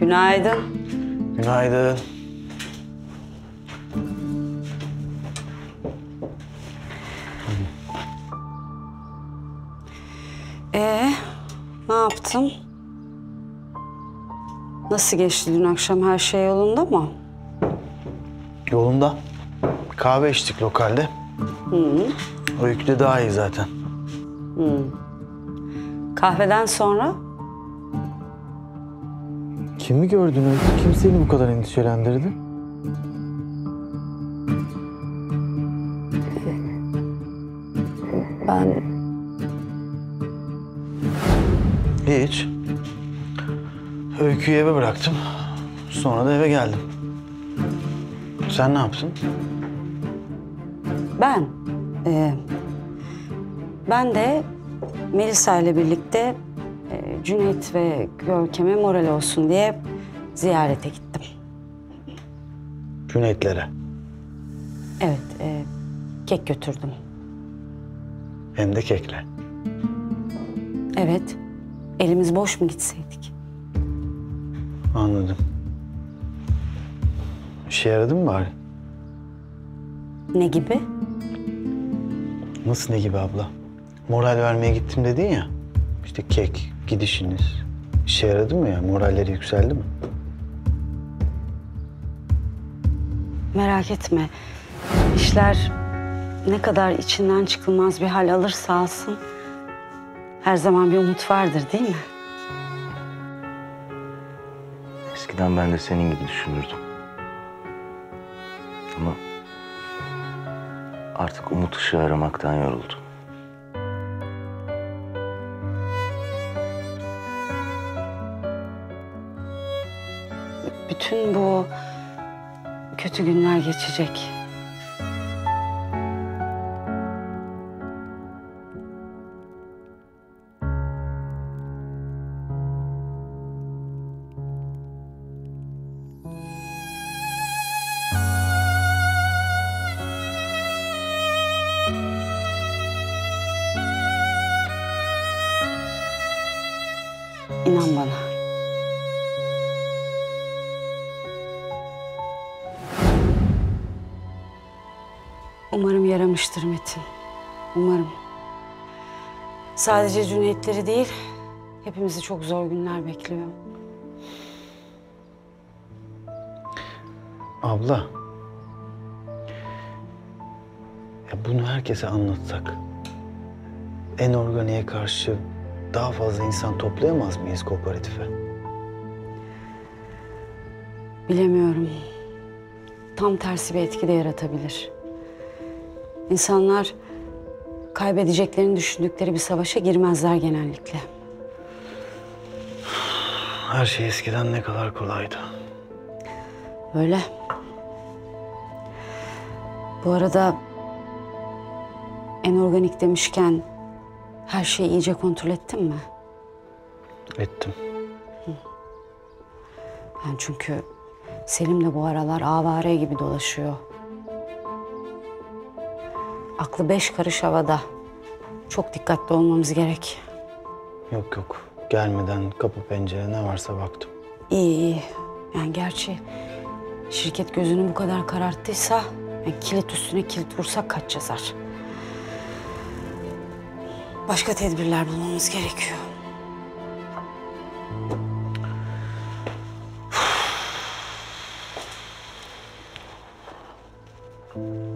Günaydın. Günaydın. Ee, ne yaptın? Nasıl geçti dün akşam? Her şey yolunda mı? Yolunda. Kahve içtik lokalde. Öykü de daha iyi zaten. Kahveden sonra? Kimi gördün Öykü? Kim seni bu kadar endişelendirdi? Ben Hiç. Öyküyü eve bıraktım. Sonra da eve geldim. Sen ne yaptın? Ben, e, ben de Melisa ile birlikte e, Cüneyt ve Görkem'e moral olsun diye ziyarete gittim. Cüneytlere. Evet, e, kek götürdüm. Hem de kekle. Evet, elimiz boş mu gitseydik? Anladım. İşe yaradı mı bari? Ne gibi? Nasıl ne gibi abla? Moral vermeye gittim dedin ya. İşte kek, gidişiniz. İşe yaradı mı ya? Moralleri yükseldi mi? Merak etme. İşler ne kadar içinden çıkılmaz bir hal alırsa alsın... ...her zaman bir umut vardır değil mi? Eskiden ben de senin gibi düşünürdüm. Ama artık umut ışığı aramaktan yoruldum. Bütün bu kötü günler geçecek. İnan bana. Umarım yaramıştır Metin. Umarım. Sadece Cüneytleri değil, hepimizi çok zor günler bekliyor. Abla. Ya bunu herkese anlatsak. En organiğe karşı daha fazla insan toplayamaz mıyız kooperatife? Bilemiyorum. Tam tersi bir etki de yaratabilir. İnsanlar kaybedeceklerini düşündükleri bir savaşa girmezler genellikle. Her şey eskiden ne kadar kolaydı. Öyle. Bu arada en organik demişken her şeyi iyice kontrol ettin mi? Ettim. Ben çünkü Selim de bu aralar avare gibi dolaşıyor. Aklı beş karış havada. Çok dikkatli olmamız gerek. Yok yok. Gelmeden kapı pencere ne varsa baktım. İyi iyi. Yani gerçi şirket gözünü bu kadar kararttıysa yani kilit üstüne kilit vursak kaç yazar. Başka tedbirler bulmamız gerekiyor.